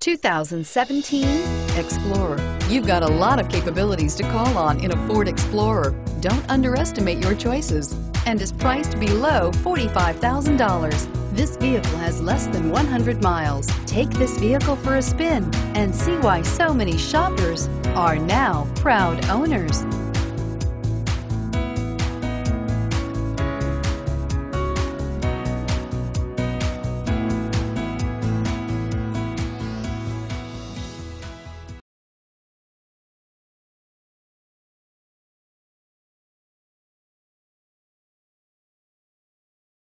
2017 Explorer. You've got a lot of capabilities to call on in a Ford Explorer. Don't underestimate your choices and is priced below $45,000. This vehicle has less than 100 miles. Take this vehicle for a spin and see why so many shoppers are now proud owners.